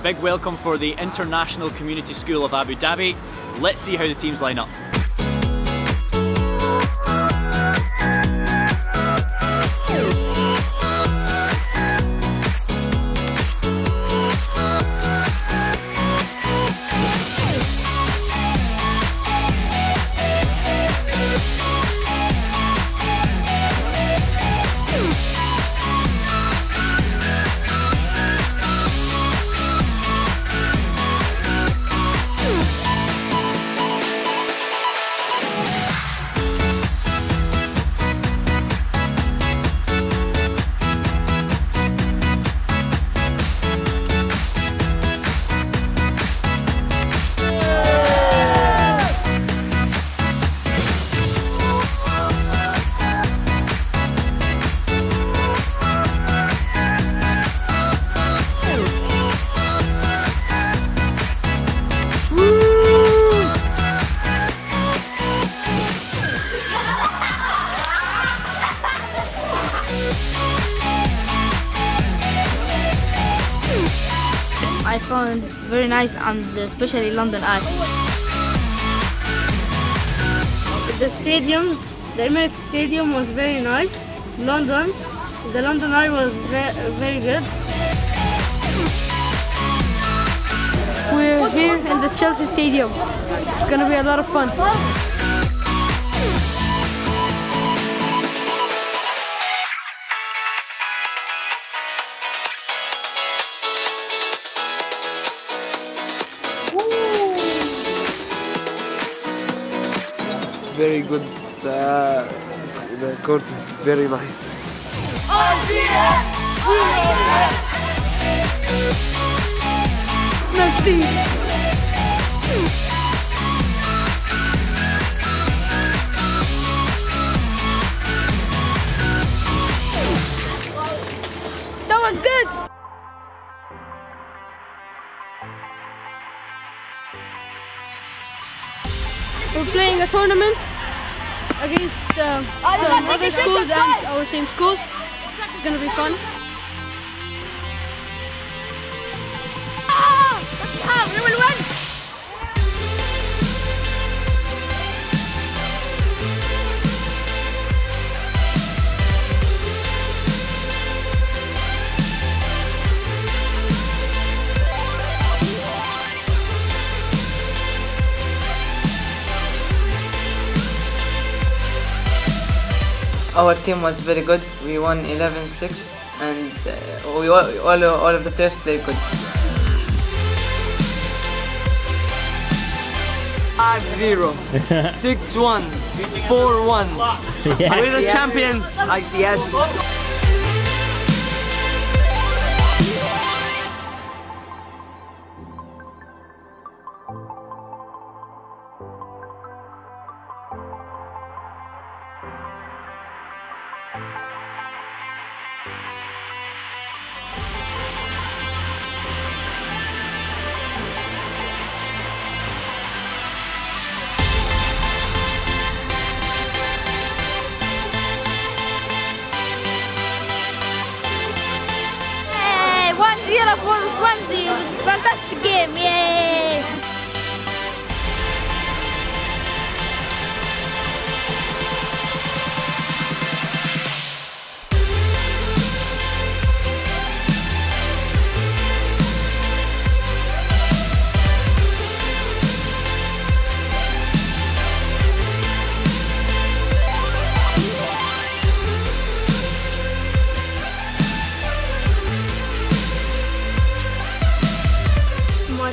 big welcome for the International Community School of Abu Dhabi. Let's see how the teams line up. Very nice and especially London Eye. The stadiums, the Emirates Stadium was very nice. London, the London Eye was very, very good. We're here in the Chelsea Stadium. It's gonna be a lot of fun. Very good. Uh, the court is very nice. Merci. We're playing a tournament against uh, some other schools and our same school. It's gonna be fun. Our team was very good. We won 11-6 and uh, we all, all, all of the players played good. Five zero, six one, four one. We're the champions. ICS.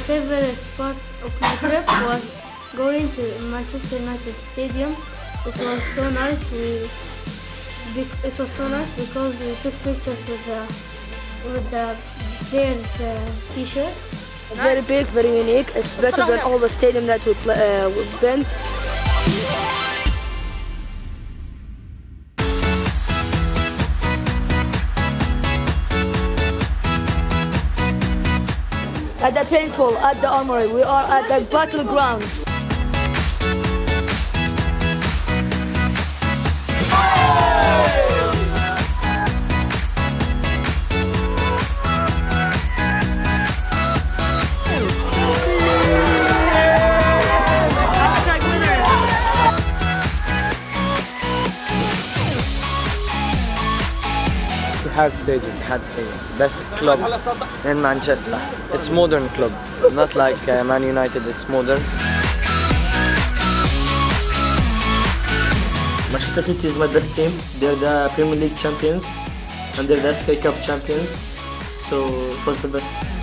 Favorite part of my trip was going to Manchester United Stadium. It was so nice. We, it was so nice because we took pictures with the with the players' uh, t-shirts. Very big, very unique. It's better than all the stadium that we uh, we've been. At the paintball, at the armory, we are at the battleground. Etihad Stadium, Etihad Stadium. Best club in Manchester. It's modern club, not like uh, Man United. It's modern. Manchester City is my best team. They're the Premier League champions and they're the FA Cup champions. So was the best.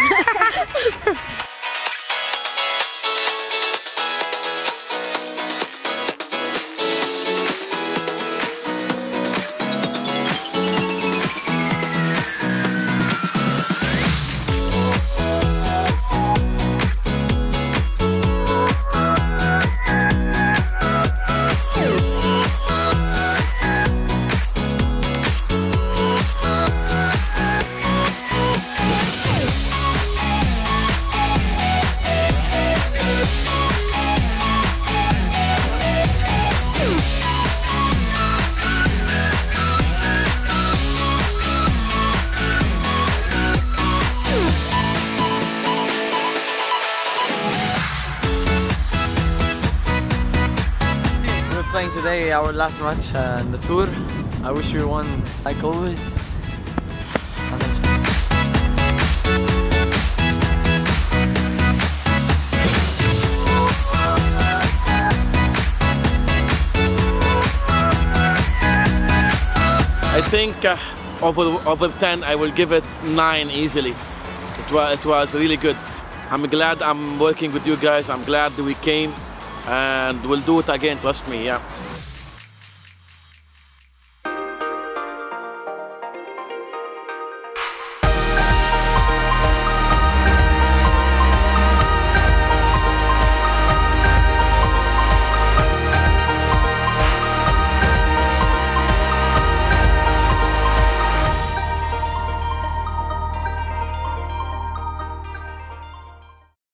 playing today our last match uh, in the tour. I wish we won like always. I think uh, over over 10 I will give it 9 easily. It was, it was really good. I'm glad I'm working with you guys. I'm glad we came and we'll do it again, trust me, yeah.